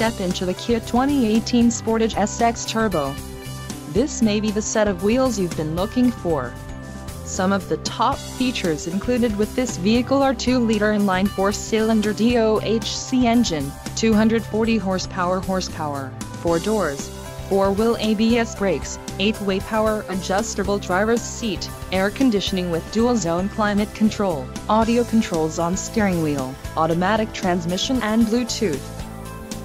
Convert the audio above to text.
step into the Kia 2018 Sportage SX Turbo. This may be the set of wheels you've been looking for. Some of the top features included with this vehicle are 2-liter inline 4-cylinder DOHC engine, 240 horsepower horsepower, 4 doors, 4-wheel ABS brakes, 8-way power adjustable driver's seat, air conditioning with dual-zone climate control, audio controls on steering wheel, automatic transmission and Bluetooth.